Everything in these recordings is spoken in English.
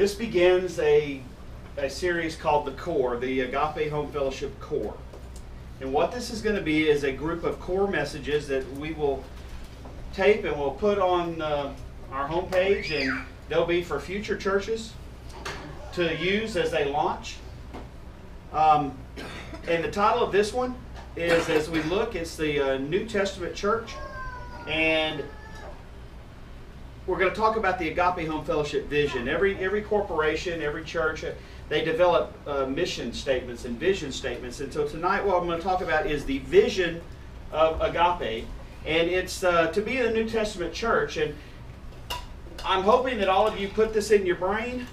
This begins a, a series called The Core, the Agape Home Fellowship Core. And what this is going to be is a group of core messages that we will tape and we'll put on uh, our homepage, and they'll be for future churches to use as they launch. Um, and the title of this one is, as we look, it's the uh, New Testament Church. And we're going to talk about the Agape Home Fellowship vision. Every every corporation, every church, uh, they develop uh, mission statements and vision statements. And so tonight, what I'm going to talk about is the vision of Agape, and it's uh, to be the New Testament church. And I'm hoping that all of you put this in your brain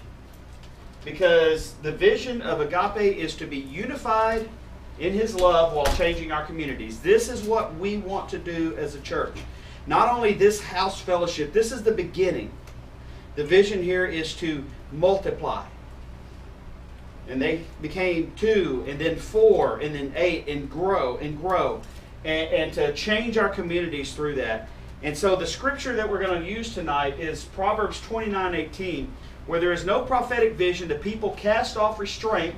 because the vision of Agape is to be unified in His love while changing our communities. This is what we want to do as a church. Not only this house fellowship, this is the beginning. The vision here is to multiply. And they became two, and then four, and then eight, and grow and grow, and, and to change our communities through that. And so the scripture that we're going to use tonight is Proverbs 29 18, where there is no prophetic vision, the people cast off restraint,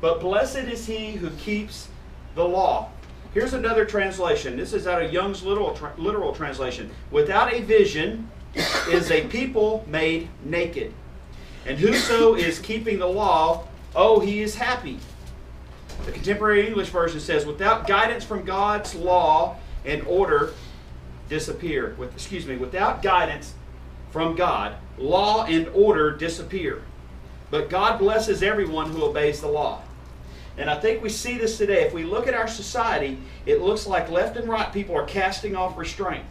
but blessed is he who keeps the law. Here's another translation. This is out of Young's literal, tra- literal translation. Without a vision is a people made naked. And whoso is keeping the law, oh, he is happy. The contemporary English version says, without guidance from God's law and order, disappear. With, excuse me, without guidance from God, law and order disappear. But God blesses everyone who obeys the law. And I think we see this today. If we look at our society, it looks like left and right people are casting off restraint.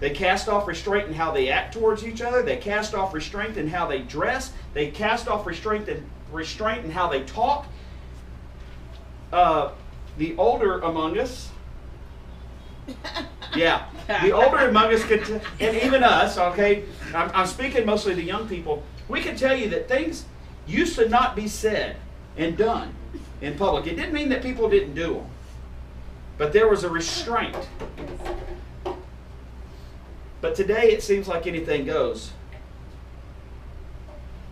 They cast off restraint in how they act towards each other. They cast off restraint in how they dress. They cast off restraint in, restraint in how they talk. Uh, the older among us, yeah, the older among us could, t- and even us, okay, I'm, I'm speaking mostly to young people, we can tell you that things used to not be said and done in public. It didn't mean that people didn't do them, but there was a restraint. But today it seems like anything goes.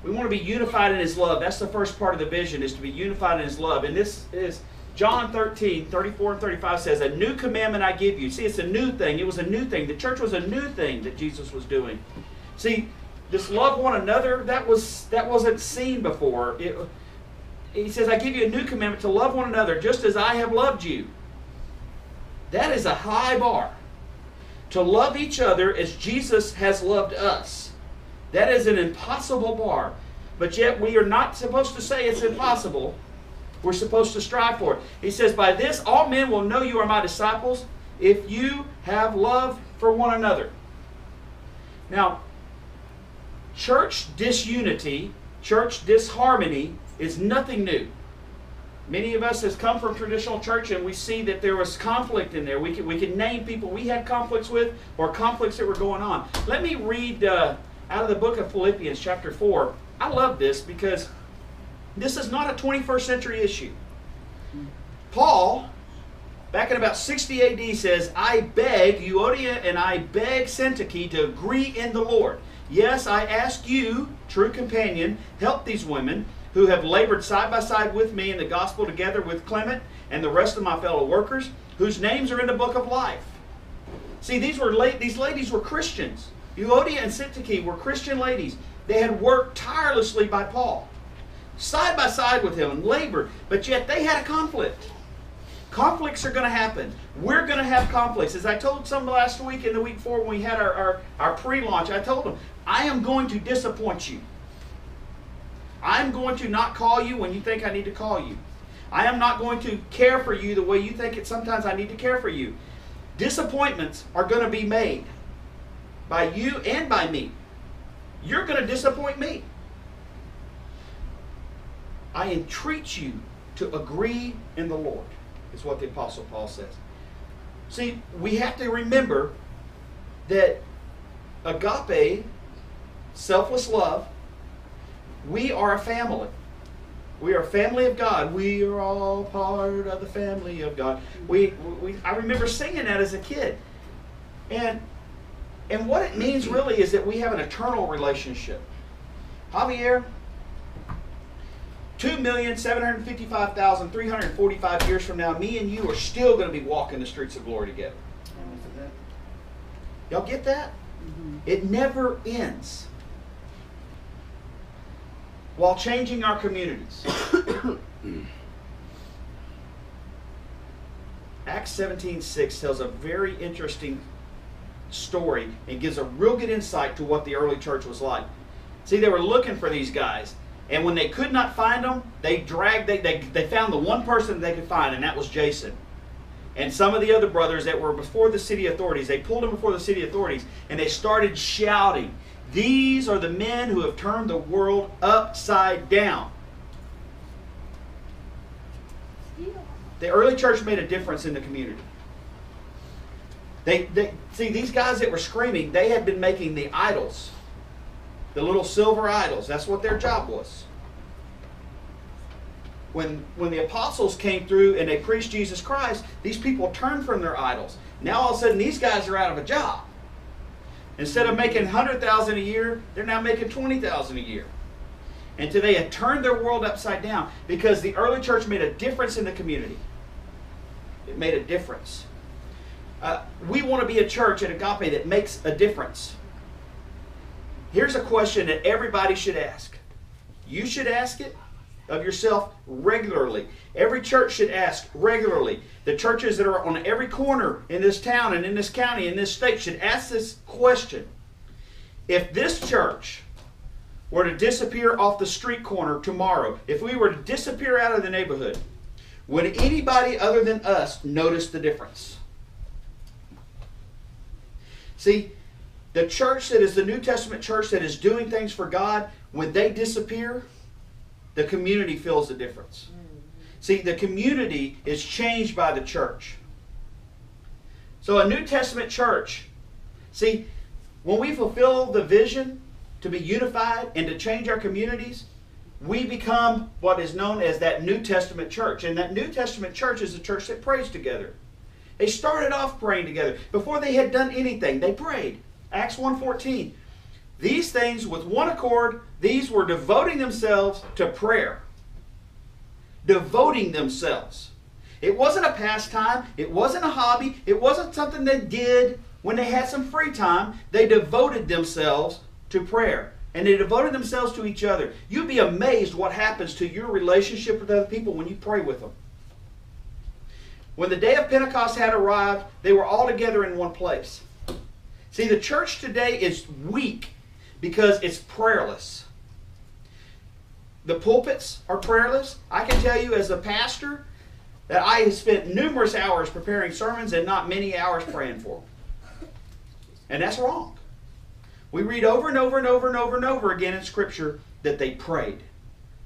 We want to be unified in His love. That's the first part of the vision, is to be unified in His love. And this is John 13, 34 and 35 says, A new commandment I give you. See, it's a new thing. It was a new thing. The church was a new thing that Jesus was doing. See, this love one another, that was that wasn't seen before. It, he says, I give you a new commandment to love one another just as I have loved you. That is a high bar. To love each other as Jesus has loved us. That is an impossible bar. But yet we are not supposed to say it's impossible. We're supposed to strive for it. He says, By this all men will know you are my disciples if you have love for one another. Now, church disunity, church disharmony is nothing new. Many of us has come from traditional church and we see that there was conflict in there. We can, we can name people we had conflicts with or conflicts that were going on. Let me read uh, out of the book of Philippians, chapter 4. I love this because this is not a 21st century issue. Paul, back in about 60 AD, says, I beg Euodia and I beg Syntyche to agree in the Lord. Yes, I ask you, true companion, help these women who have labored side by side with me in the gospel together with Clement and the rest of my fellow workers, whose names are in the book of life. See, these were la- these ladies were Christians. Euodia and Syntyche were Christian ladies. They had worked tirelessly by Paul, side by side with him, and labored, but yet they had a conflict. Conflicts are going to happen. We're going to have conflicts. As I told some last week and the week before when we had our, our, our pre launch, I told them, I am going to disappoint you. I'm going to not call you when you think I need to call you. I am not going to care for you the way you think it sometimes I need to care for you. Disappointments are going to be made by you and by me. You're going to disappoint me. I entreat you to agree in the Lord, is what the Apostle Paul says. See, we have to remember that agape, selfless love, we are a family. We are a family of God. We are all part of the family of God. We, we, I remember singing that as a kid. And, and what it means really is that we have an eternal relationship. Javier, 2,755,345 years from now, me and you are still going to be walking the streets of glory together. Y'all get that? Mm-hmm. It never ends. While changing our communities. Acts 17:6 tells a very interesting story and gives a real good insight to what the early church was like. See, they were looking for these guys, and when they could not find them, they dragged they, they, they found the one person they could find, and that was Jason. And some of the other brothers that were before the city authorities, they pulled them before the city authorities, and they started shouting, These are the men who have turned the world upside down. The early church made a difference in the community. They, they see these guys that were screaming, they had been making the idols, the little silver idols. That's what their job was. When when the apostles came through and they preached Jesus Christ, these people turned from their idols. Now all of a sudden these guys are out of a job. Instead of making hundred thousand a year, they're now making twenty thousand a year. And today had turned their world upside down because the early church made a difference in the community. It made a difference. Uh, we want to be a church at Agape that makes a difference. Here's a question that everybody should ask. You should ask it of yourself regularly. Every church should ask regularly. The churches that are on every corner in this town and in this county, in this state, should ask this question. If this church were to disappear off the street corner tomorrow, if we were to disappear out of the neighborhood, would anybody other than us notice the difference? See, the church that is the New Testament church that is doing things for God, when they disappear, the community feels the difference. Mm-hmm. See, the community is changed by the church. So, a New Testament church, see, when we fulfill the vision to be unified and to change our communities, we become what is known as that New Testament church. And that New Testament church is a church that prays together. They started off praying together. Before they had done anything, they prayed. Acts 1.14. These things with one accord, these were devoting themselves to prayer. Devoting themselves. It wasn't a pastime. It wasn't a hobby. It wasn't something they did when they had some free time. They devoted themselves to prayer. And they devoted themselves to each other. You'd be amazed what happens to your relationship with other people when you pray with them. When the day of Pentecost had arrived, they were all together in one place. See, the church today is weak because it's prayerless. The pulpits are prayerless. I can tell you as a pastor that I have spent numerous hours preparing sermons and not many hours praying for them. And that's wrong. We read over and over and over and over and over again in Scripture that they prayed.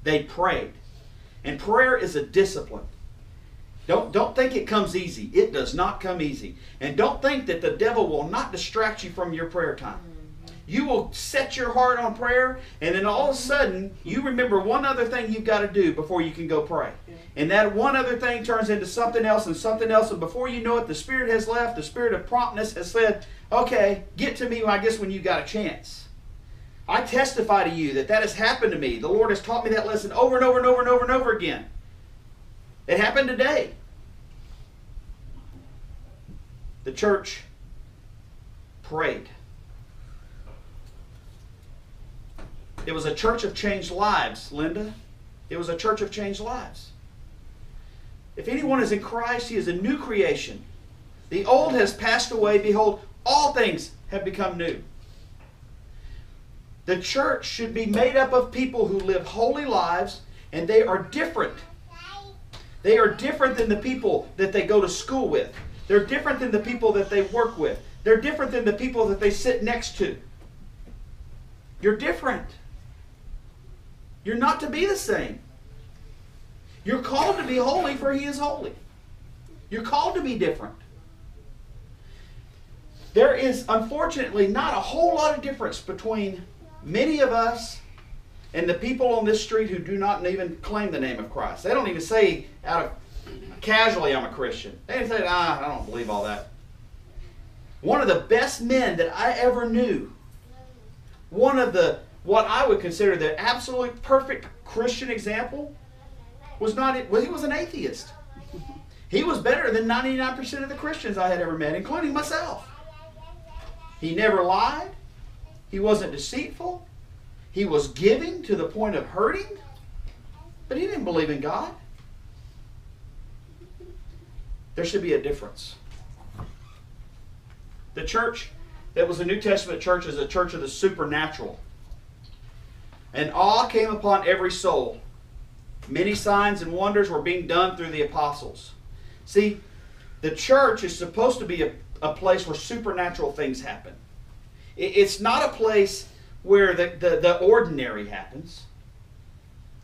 They prayed. And prayer is a discipline. Don't, don't think it comes easy. It does not come easy. And don't think that the devil will not distract you from your prayer time. You will set your heart on prayer, and then all of a mm-hmm. sudden, you remember one other thing you've got to do before you can go pray. And that one other thing turns into something else and something else, and before you know it, the Spirit has left. The Spirit of promptness has said, Okay, get to me, I guess, when you got a chance. I testify to you that that has happened to me. The Lord has taught me that lesson over and over and over and over and over again. It happened today. The church prayed. It was a church of changed lives, Linda. It was a church of changed lives. If anyone is in Christ, he is a new creation. The old has passed away. Behold, all things have become new. The church should be made up of people who live holy lives, and they are different. They are different than the people that they go to school with. They're different than the people that they work with. They're different than the people that they sit next to. You're different. You're not to be the same. You're called to be holy, for He is holy. You're called to be different. There is, unfortunately, not a whole lot of difference between many of us and the people on this street who do not even claim the name of Christ. They don't even say out of casually, I'm a Christian. They say, ah, I don't believe all that. One of the best men that I ever knew, one of the what I would consider the absolute perfect Christian example was not well, he was an atheist. He was better than 99% of the Christians I had ever met, including myself. He never lied. He wasn't deceitful. He was giving to the point of hurting, but he didn't believe in God. There should be a difference. The church that was a New Testament church is a church of the supernatural. And awe came upon every soul. Many signs and wonders were being done through the apostles. See, the church is supposed to be a, a place where supernatural things happen. It, it's not a place where the, the, the ordinary happens.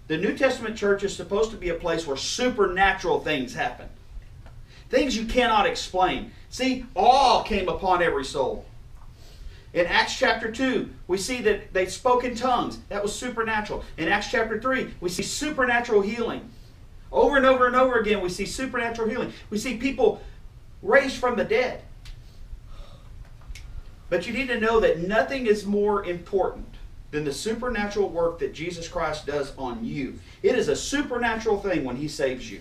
The New Testament church is supposed to be a place where supernatural things happen. Things you cannot explain. See, awe came upon every soul. In Acts chapter 2, we see that they spoke in tongues. That was supernatural. In Acts chapter 3, we see supernatural healing. Over and over and over again, we see supernatural healing. We see people raised from the dead. But you need to know that nothing is more important than the supernatural work that Jesus Christ does on you. It is a supernatural thing when He saves you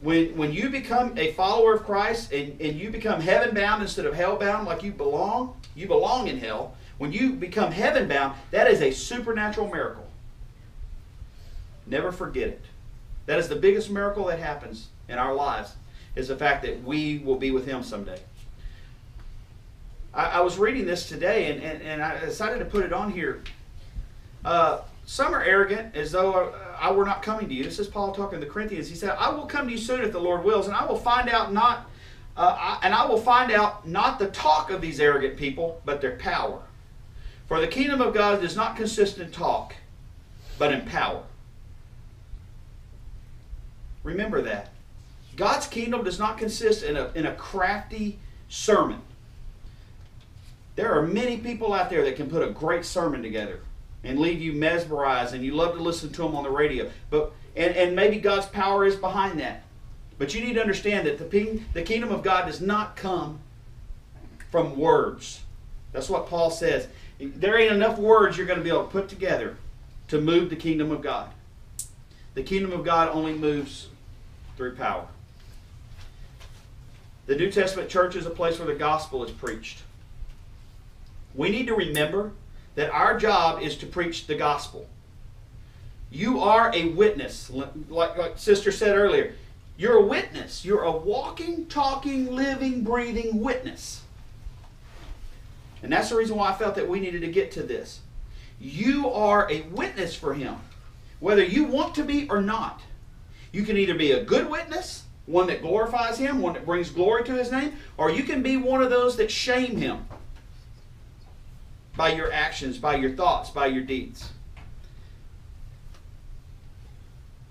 when when you become a follower of Christ and, and you become heaven bound instead of hell bound like you belong, you belong in hell. When you become heaven bound, that is a supernatural miracle. Never forget it. That is the biggest miracle that happens in our lives, is the fact that we will be with Him someday. I, I was reading this today and, and, and I decided to put it on here. Uh, some are arrogant as though uh, I were not coming to you. This is Paul talking to the Corinthians. He said, I will come to you soon if the Lord wills, and I will find out not uh, I, and I will find out not the talk of these arrogant people, but their power. For the kingdom of God does not consist in talk, but in power. Remember that. God's kingdom does not consist in a, in a crafty sermon. There are many people out there that can put a great sermon together and leave you mesmerized and you love to listen to them on the radio. But and, and maybe God's power is behind that. But you need to understand that the, the kingdom of God does not come from words. That's what Paul says. There ain't enough words you're going to be able to put together to move the kingdom of God. The kingdom of God only moves through power. The New Testament church is a place where the gospel is preached. We need to remember that our job is to preach the gospel. You are a witness. Like, like Sister said earlier, you're a witness. You're a walking, talking, living, breathing witness. And that's the reason why I felt that we needed to get to this. You are a witness for Him, whether you want to be or not. You can either be a good witness, one that glorifies Him, one that brings glory to His name, or you can be one of those that shame Him by your actions, by your thoughts, by your deeds.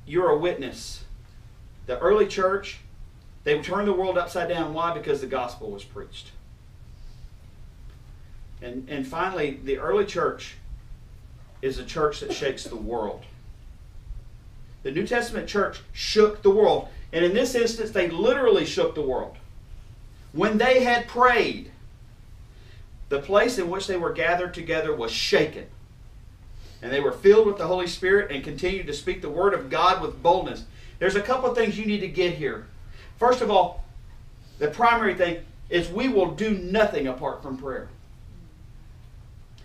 You're a witness. The early church, they turned the world upside down. Why? Because the gospel was preached. And, and finally, the early church is a church that shakes the world. The New Testament church shook the world. And in this instance, they literally shook the world. When they had prayed, the place in which they were gathered together was shaken. And they were filled with the Holy Spirit and continued to speak the word of God with boldness. There's a couple of things you need to get here. First of all, the primary thing is we will do nothing apart from prayer.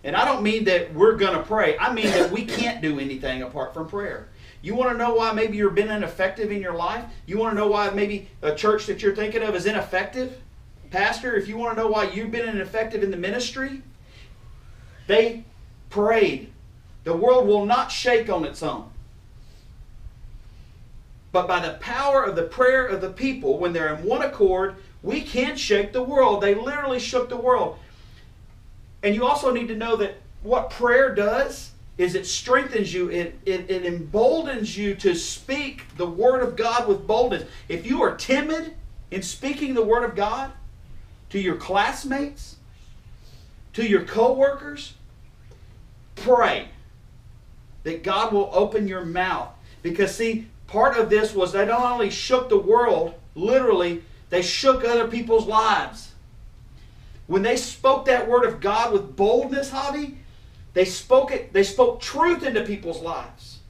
And I don't mean that we're going to pray. I mean that we can't do anything apart from prayer. You want to know why maybe you've been ineffective in your life? You want to know why maybe a church that you're thinking of is ineffective? Pastor, if you want to know why you've been ineffective in the ministry, they prayed. The world will not shake on its own. But by the power of the prayer of the people, when they're in one accord, we can shake the world. They literally shook the world. And you also need to know that what prayer does is it strengthens you, it, it, it emboldens you to speak the Word of God with boldness. If you are timid in speaking the Word of God, to your classmates, to your coworkers, pray that God will open your mouth. Because, see, part of this was they not only shook the world, literally, they shook other people's lives. When they spoke that word of God with boldness, Javi, They spoke it, they spoke truth into people's lives.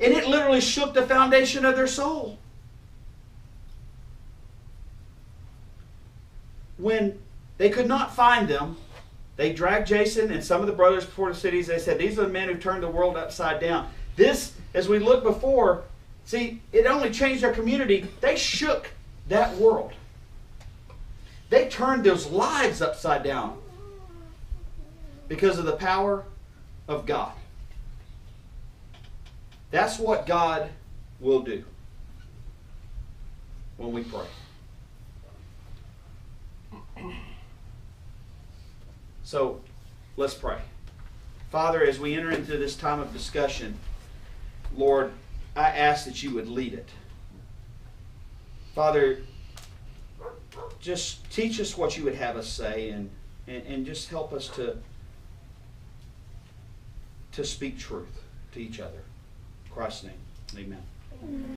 And it literally shook the foundation of their soul. When they could not find them, they dragged Jason and some of the brothers before the cities. They said, These are the men who turned the world upside down. This, as we look before, see, it only changed their community. They shook that world. They turned those lives upside down because of the power of God. That's what God will do when we pray. So let's pray. Father, as we enter into this time of discussion, Lord, I ask that you would lead it. Father, just teach us what you would have us say and, and, and just help us to, to speak truth to each other. In Christ's name, amen.